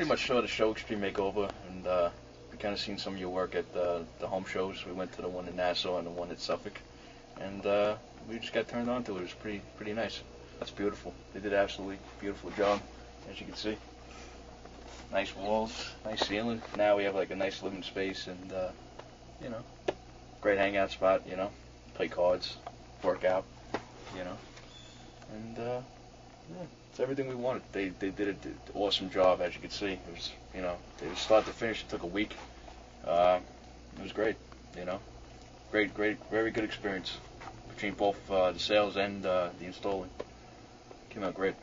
pretty much saw the show Extreme Makeover, and uh, we kind of seen some of your work at the, the home shows. We went to the one in Nassau and the one at Suffolk, and uh, we just got turned on to it. It was pretty pretty nice. That's beautiful. They did an absolutely beautiful job, as you can see. Nice walls, nice ceiling. Now we have like a nice living space and, uh, you know, great hangout spot. You know, play cards, work out. You know, and uh, yeah, it's everything we wanted. They they did an awesome job, as you can see. It was you know, they start to finish. It took a week. Uh, it was great. You know, great, great, very good experience between both uh, the sales and uh, the installing. Came out great.